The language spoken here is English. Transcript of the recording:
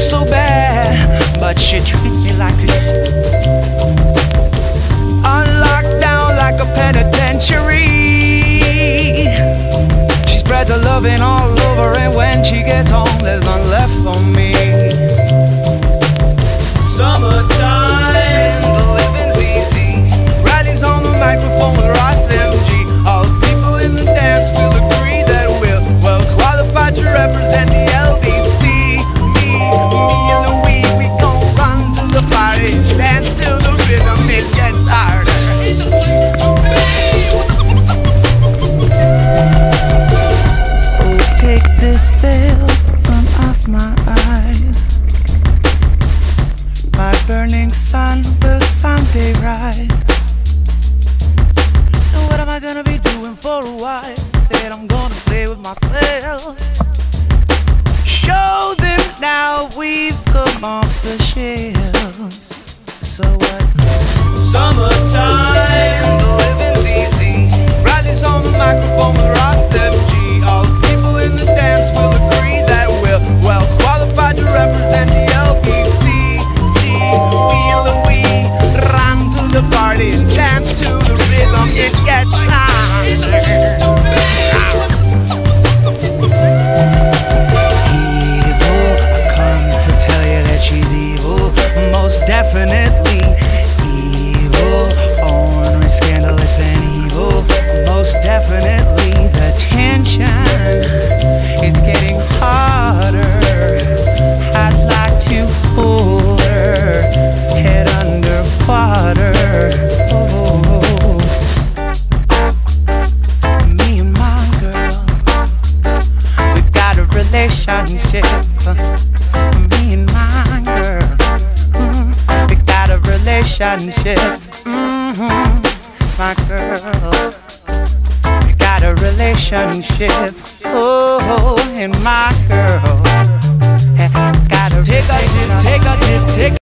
so bad, but she treats me like a tears fell from off my eyes. My burning sun will someday rise. And what am I gonna be doing? Definitely evil, ornery, scandalous, and evil. Most definitely, the tension is getting harder. I'd like to hold her head underwater. Oh, relationship. hmm my girl, got a relationship. Oh, and my girl, got a take a tip, take a tip, take